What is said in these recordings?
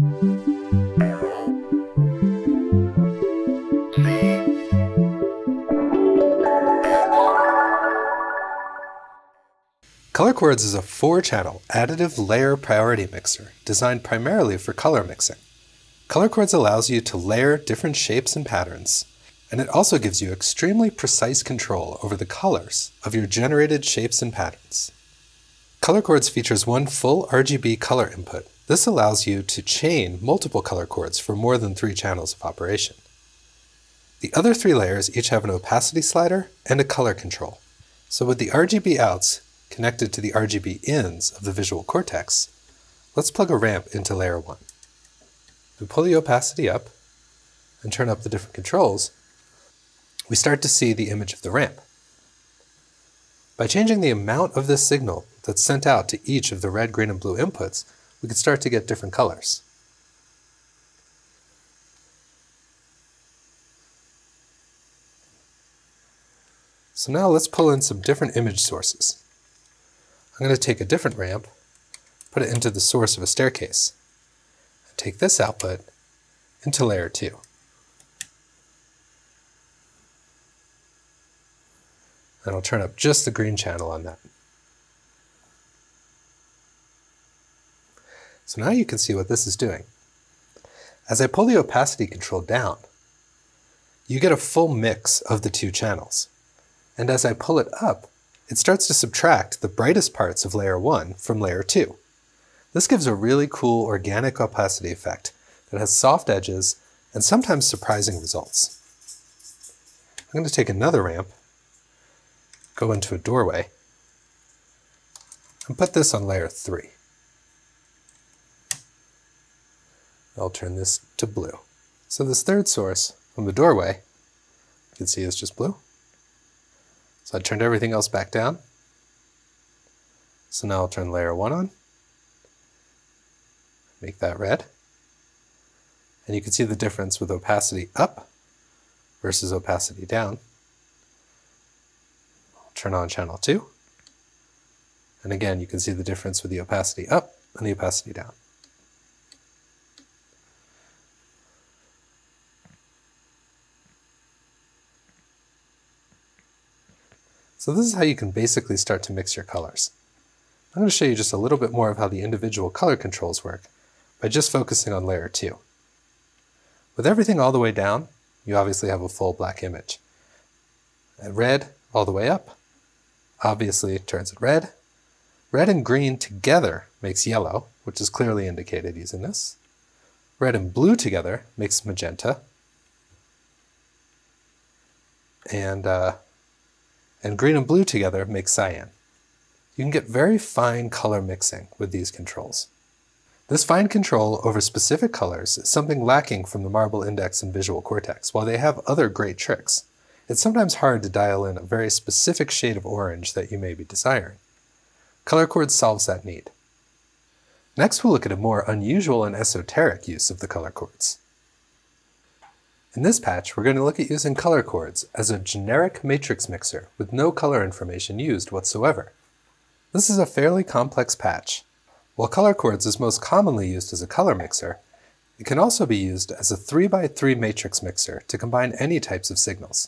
Color Chords is a four-channel additive layer priority mixer designed primarily for color mixing. Color Chords allows you to layer different shapes and patterns, and it also gives you extremely precise control over the colors of your generated shapes and patterns. Color Chords features one full RGB color input. This allows you to chain multiple color chords for more than three channels of operation. The other three layers each have an opacity slider and a color control. So with the RGB outs, connected to the RGB ins of the visual cortex, let's plug a ramp into layer 1. We pull the opacity up and turn up the different controls, we start to see the image of the ramp. By changing the amount of this signal that's sent out to each of the red, green, and blue inputs, we could start to get different colors. So now let's pull in some different image sources. I'm going to take a different ramp, put it into the source of a staircase, and take this output into layer 2. And I'll turn up just the green channel on that. So now you can see what this is doing. As I pull the opacity control down, you get a full mix of the two channels. And as I pull it up, it starts to subtract the brightest parts of layer 1 from layer 2. This gives a really cool organic opacity effect that has soft edges and sometimes surprising results. I'm going to take another ramp, go into a doorway, and put this on layer 3. I'll turn this to blue. So this third source from the doorway, you can see is just blue. So I turned everything else back down. So now I'll turn layer 1 on. Make that red. And you can see the difference with opacity up versus opacity down. I'll turn on channel 2. And again, you can see the difference with the opacity up and the opacity down. So this is how you can basically start to mix your colors. I'm going to show you just a little bit more of how the individual color controls work by just focusing on layer 2. With everything all the way down, you obviously have a full black image. And red all the way up, obviously turns it red. Red and green together makes yellow, which is clearly indicated using this. Red and blue together makes magenta. And uh, and green and blue together make cyan. You can get very fine color mixing with these controls. This fine control over specific colors is something lacking from the Marble Index and Visual Cortex. While they have other great tricks, it's sometimes hard to dial in a very specific shade of orange that you may be desiring. Color Chords solves that need. Next we'll look at a more unusual and esoteric use of the color chords. In this patch, we're going to look at using color chords as a generic matrix mixer with no color information used whatsoever. This is a fairly complex patch. While color chords is most commonly used as a color mixer, it can also be used as a 3x3 matrix mixer to combine any types of signals.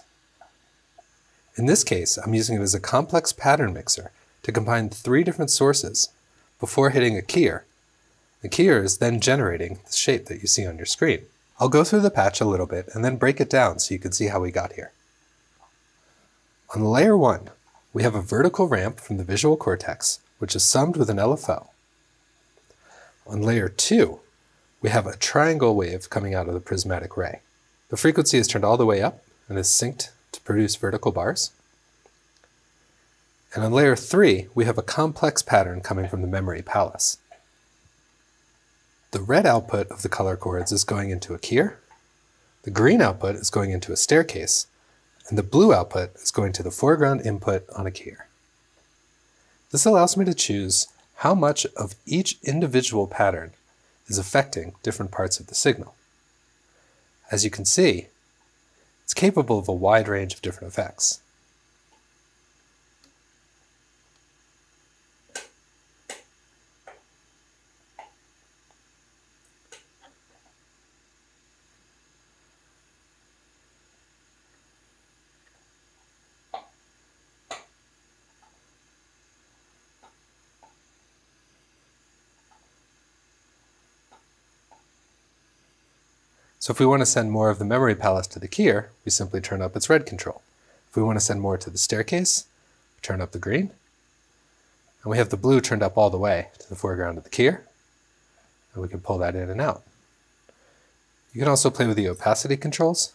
In this case, I'm using it as a complex pattern mixer to combine three different sources before hitting a keyer. The keyer is then generating the shape that you see on your screen. I'll go through the patch a little bit and then break it down so you can see how we got here. On layer 1, we have a vertical ramp from the visual cortex, which is summed with an LFO. On layer 2, we have a triangle wave coming out of the prismatic ray. The frequency is turned all the way up and is synced to produce vertical bars. And on layer 3, we have a complex pattern coming from the memory palace. The red output of the color chords is going into a keyer, the green output is going into a staircase, and the blue output is going to the foreground input on a keyer. This allows me to choose how much of each individual pattern is affecting different parts of the signal. As you can see, it's capable of a wide range of different effects. So if we want to send more of the memory palace to the keyer, we simply turn up its red control. If we want to send more to the staircase, turn up the green. And we have the blue turned up all the way to the foreground of the keyer. And we can pull that in and out. You can also play with the opacity controls.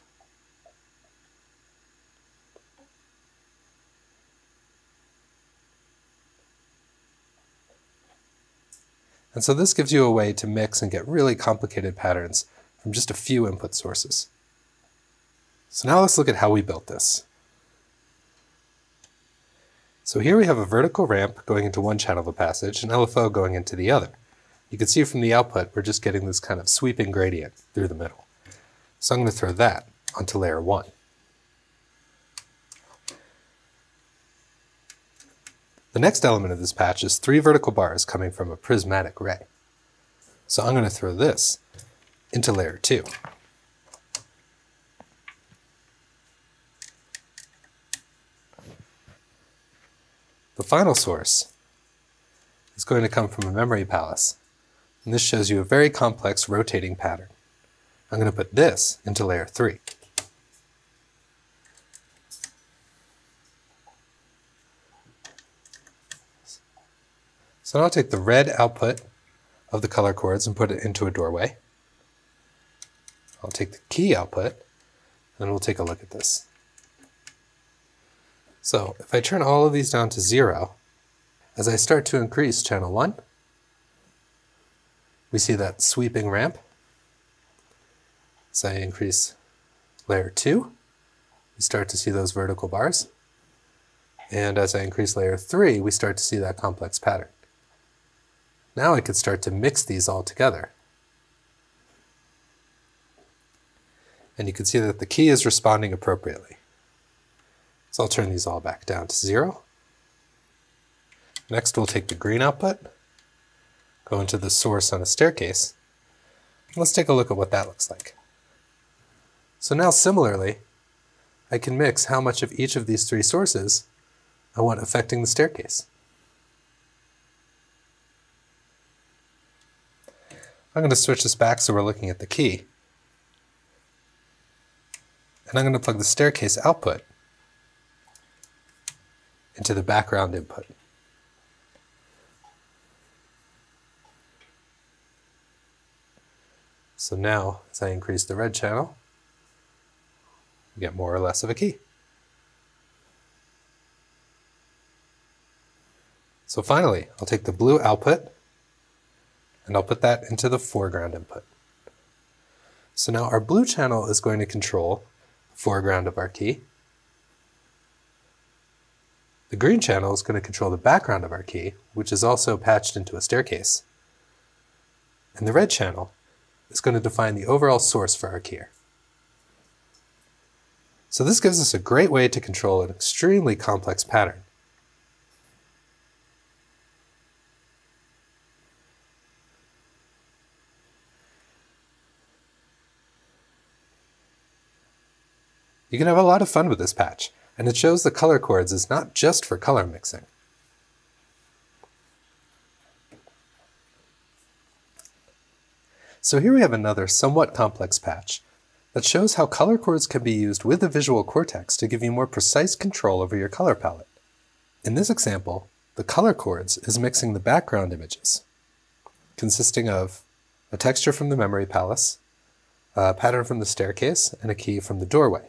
And so this gives you a way to mix and get really complicated patterns from just a few input sources. So now let's look at how we built this. So here we have a vertical ramp going into one channel of the passage and LFO going into the other. You can see from the output we're just getting this kind of sweeping gradient through the middle. So I'm going to throw that onto layer 1. The next element of this patch is three vertical bars coming from a prismatic ray. So I'm going to throw this into layer 2. The final source is going to come from a memory palace, and this shows you a very complex rotating pattern. I'm going to put this into layer 3. So now I'll take the red output of the color chords and put it into a doorway. I'll take the key output and we'll take a look at this. So if I turn all of these down to zero, as I start to increase channel 1, we see that sweeping ramp. As I increase layer 2, we start to see those vertical bars. And as I increase layer 3, we start to see that complex pattern. Now I could start to mix these all together. And you can see that the key is responding appropriately. So I'll turn these all back down to zero. Next we'll take the green output, go into the source on a staircase. Let's take a look at what that looks like. So now similarly, I can mix how much of each of these three sources I want affecting the staircase. I'm going to switch this back so we're looking at the key and I'm going to plug the staircase output into the background input. So now, as I increase the red channel, we get more or less of a key. So finally, I'll take the blue output and I'll put that into the foreground input. So now our blue channel is going to control foreground of our key. The green channel is going to control the background of our key, which is also patched into a staircase. And the red channel is going to define the overall source for our key. So this gives us a great way to control an extremely complex pattern. You can have a lot of fun with this patch, and it shows the color chords is not just for color mixing. So here we have another somewhat complex patch that shows how color chords can be used with the visual cortex to give you more precise control over your color palette. In this example, the color chords is mixing the background images, consisting of a texture from the memory palace, a pattern from the staircase, and a key from the doorway.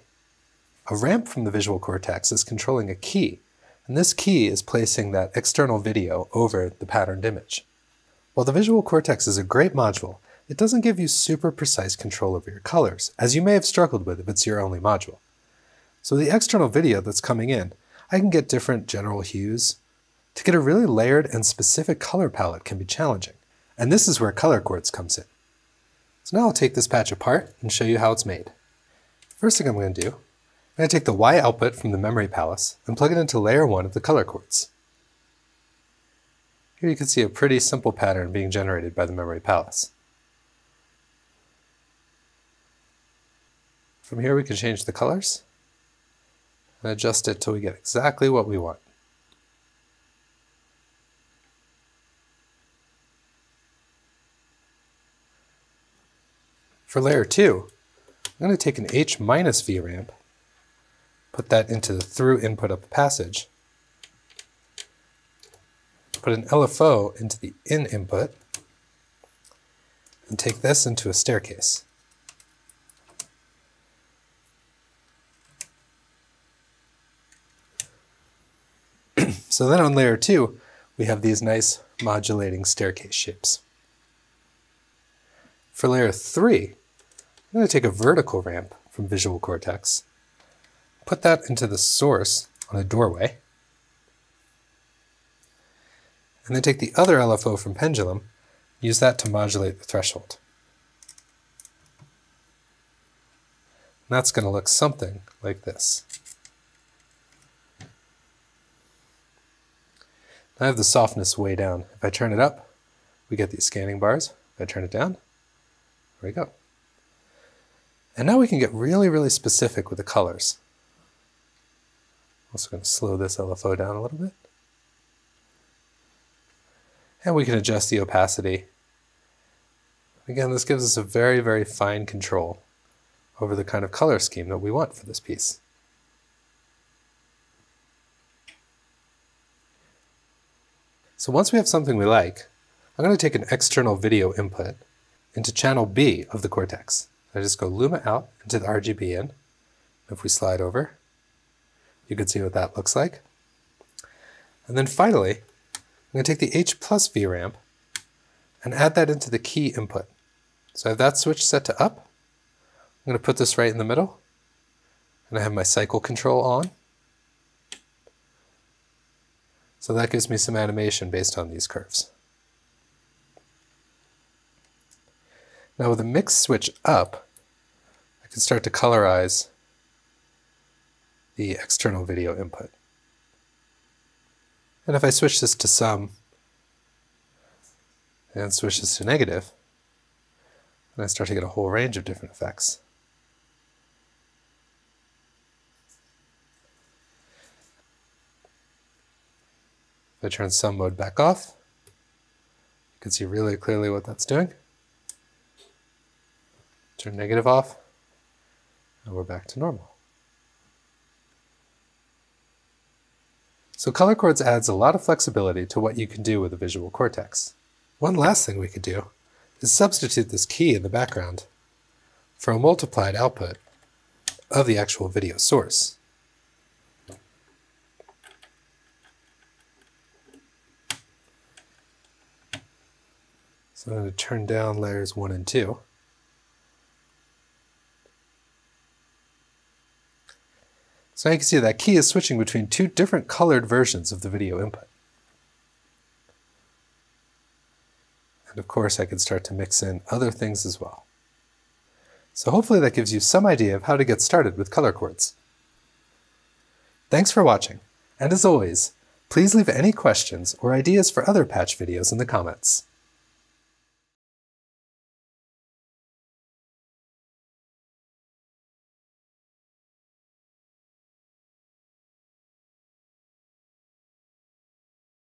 A ramp from the visual cortex is controlling a key, and this key is placing that external video over the patterned image. While the visual cortex is a great module, it doesn't give you super precise control over your colors, as you may have struggled with if it's your only module. So the external video that's coming in, I can get different general hues. To get a really layered and specific color palette can be challenging, and this is where color chords comes in. So now I'll take this patch apart and show you how it's made. First thing I'm going to do I'm going to take the Y output from the memory palace and plug it into layer 1 of the color chords. Here you can see a pretty simple pattern being generated by the memory palace. From here we can change the colors and adjust it till we get exactly what we want. For layer 2, I'm going to take an H minus VRAMP, put that into the through input of the passage, put an LFO into the in input, and take this into a staircase. so then on layer 2, we have these nice modulating staircase shapes. For layer 3, I'm going to take a vertical ramp from Visual Cortex, put that into the source on a doorway, and then take the other LFO from Pendulum, use that to modulate the threshold. And that's going to look something like this. I have the softness way down. If I turn it up, we get these scanning bars. If I turn it down, there we go. And now we can get really, really specific with the colors. Also going to slow this LFO down a little bit. And we can adjust the opacity. Again, this gives us a very, very fine control over the kind of color scheme that we want for this piece. So once we have something we like, I'm going to take an external video input into channel B of the Cortex. I just go Luma out into the RGB in. If we slide over, you can see what that looks like. And then finally, I'm going to take the H plus VRAMP and add that into the key input. So I have that switch set to up. I'm going to put this right in the middle. And I have my cycle control on. So that gives me some animation based on these curves. Now with the mix switch up, I can start to colorize the external video input. And if I switch this to sum and switch this to negative, then I start to get a whole range of different effects. If I turn sum mode back off, you can see really clearly what that's doing. Turn negative off, and we're back to normal. So color chords adds a lot of flexibility to what you can do with the visual cortex. One last thing we could do is substitute this key in the background for a multiplied output of the actual video source. So I'm going to turn down layers 1 and 2. So now you can see that key is switching between two different colored versions of the video input. And of course I can start to mix in other things as well. So hopefully that gives you some idea of how to get started with color chords. Thanks for watching, and as always, please leave any questions or ideas for other patch videos in the comments.